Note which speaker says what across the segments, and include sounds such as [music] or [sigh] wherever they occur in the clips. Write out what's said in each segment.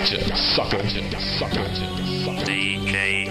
Speaker 1: Gotcha, sucker, sucker, sucker.
Speaker 2: DJ,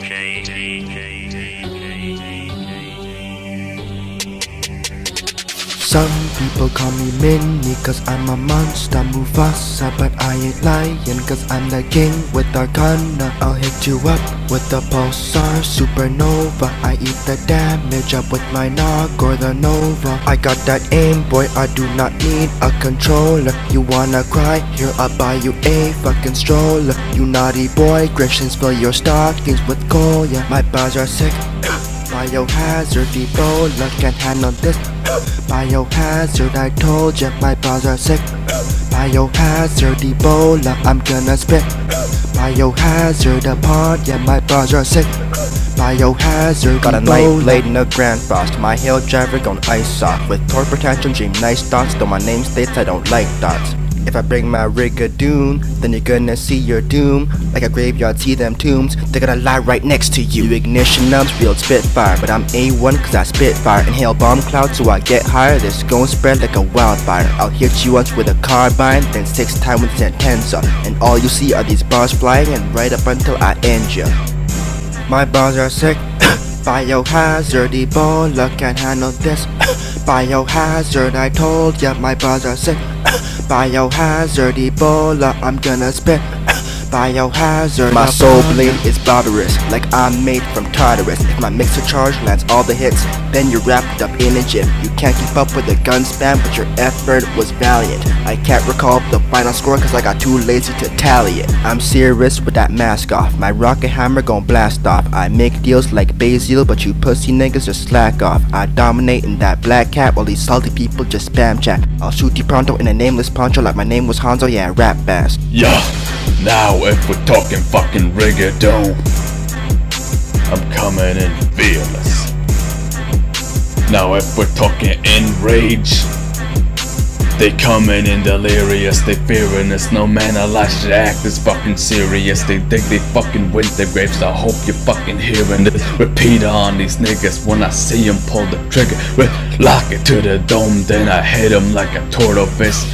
Speaker 3: Some people call me Mini cause I'm a monster. Mufasa But I ain't lying cause I'm the king with Arcana I'll hit you up with the Pulsar Supernova. I eat the damage up with my Nog or the Nova. I got that aim boy I do not need a controller. You wanna cry? Here I'll buy you a fucking stroller. You naughty boy Christians fill your stockings with coal Yeah my bars are sick [coughs] Biohazard, Ebola can't handle this. Biohazard, I told ya, my are sick. Biohazard, Ebola, I'm gonna spit. Biohazard upon ya, my are sick. Biohazard,
Speaker 4: Got a night blade and a grand frost. My hail driver gon' ice off. With torque protection, dream nice thoughts Though my name states I don't like dots. If I bring my rigadoon, then you're gonna see your doom. Like a graveyard, see them tombs. They're gonna lie right next to you. Ignition nubs, real spitfire. But I'm A1 cause I spitfire. Inhale bomb cloud so I get higher. This gon' spread like a wildfire. I'll hit you once with a carbine, then six times with sentenza. And all you see are these bars flying and right up until I end ya.
Speaker 3: My bars are sick. [coughs] Biohazard, Ebola can't handle this. [coughs] Biohazard, I told ya, my bars are sick. Biohazard, Ebola, I'm gonna spit. Biohazard,
Speaker 4: My soul blade is barbarous, like I'm made from Tartarus. If my mixer charge lands all the hits, then you're wrapped up in a gym. You can't keep up with the gun spam, but your effort was valiant. I can't recall the final score cause I got too lazy to tally it. I'm serious with that mask off, my rocket hammer gon' blast off. I make deals like Basil, but you pussy niggas just slack off. I dominate in that Black Kat while these salty people just spam chat. I'll shoot you pronto in a nameless poncho like my name was Hanzo, yeah, rap bass.
Speaker 1: Yeah, now if we're talking fucking rigadoon, I'm coming in fearless. Now if we're talking enrage, they coming in delirious, they fearing us. No man alive should act this fucking serious. They think they fucking win their graves. I hope you're fucking hearing this. Repeat on these niggas when I see them pull the trigger. Lock it to the dome, then I hit them like a turtle fist.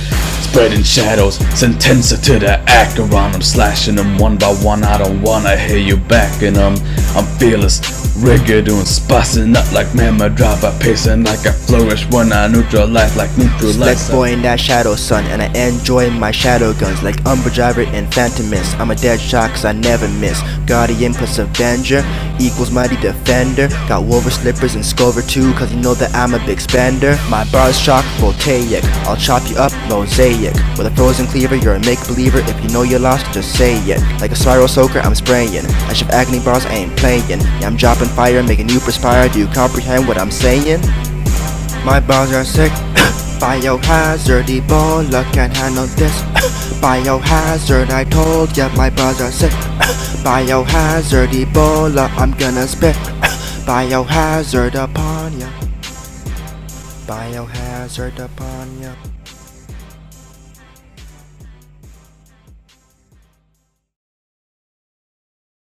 Speaker 1: Spreading shadows, sentenza to the act I'm slashing them one by one. I don't wanna hear you backing them. I'm fearless, rigadoon, spicing up like Magma Driver, pacing like I flourish when I neutralize like neutralize.
Speaker 4: Boy in that shadow sun, and I enjoy my shadow guns like Umbra Driver and Phantom Mist. I'm a dead shot cause I never miss. Guardian plus Avenger equals Mighty Defender. Got Wolver Slippers and Scover too, cause you know that I'm a big spender. My bars shock voltaic, I'll chop you up mosaic. With a frozen cleaver, you're a make believer. If you know you're lost, just say it. Like a spiral soaker, I'm spraying. I shove agony bars, I ain't playing. Yeah, I'm dropping fire, making you perspire. Do you comprehend what I'm saying?
Speaker 3: My bars are sick. [coughs] [coughs] Biohazard, Ebola can't handle this. [coughs] Biohazard, I told ya, my brother sick. [coughs] Biohazard, Ebola, I'm gonna spit. [coughs] Biohazard upon ya. Biohazard upon ya.